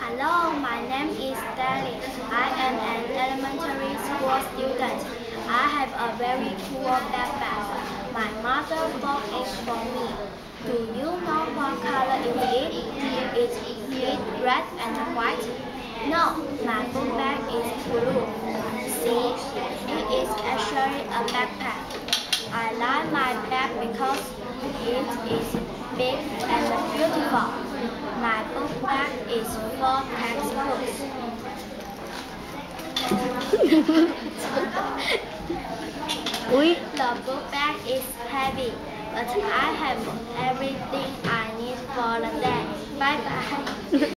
Hello, my name is Dali. I am an elementary school student. I have a very cool backpack. My mother bought it for me. Do you know what color is it? Is it red and white? No, my book bag is blue. See, it is actually a backpack. I like my bag because it is big and beautiful. My book bag is for textbooks. The book bag is heavy, but I have everything I need for the day. Bye bye.